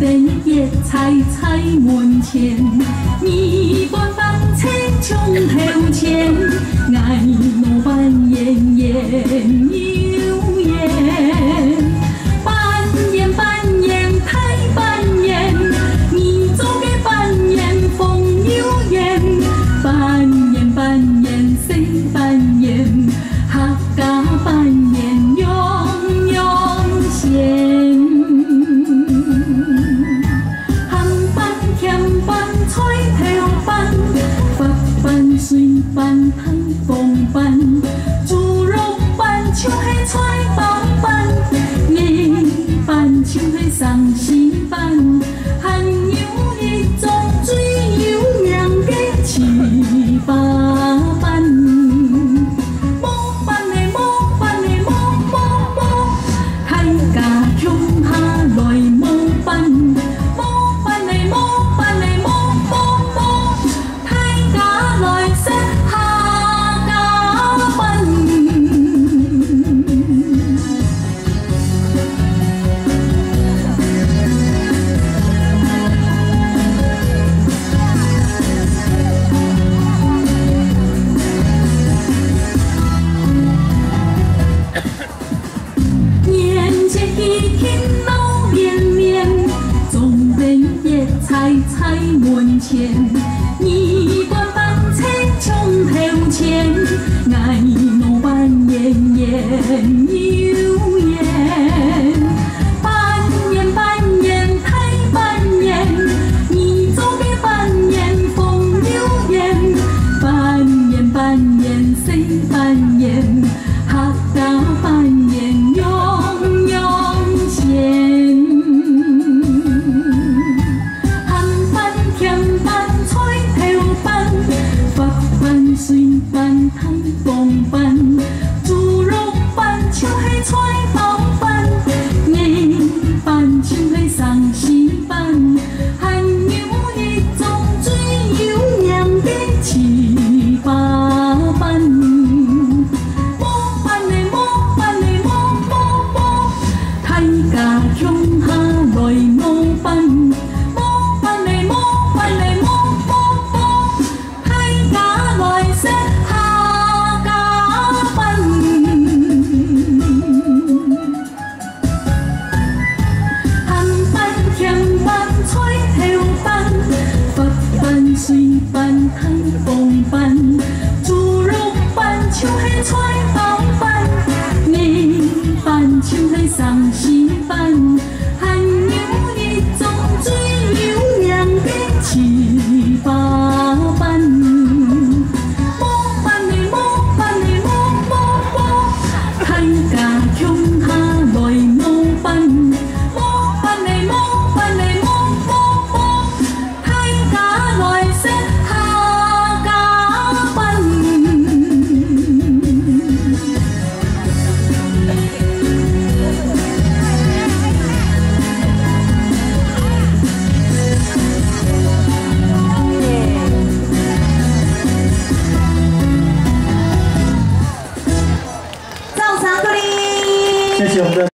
Tình yêu trai trai. 天老绵绵，总人也猜猜门前。水饭汤公饭猪肉饭像 tháng bỗng.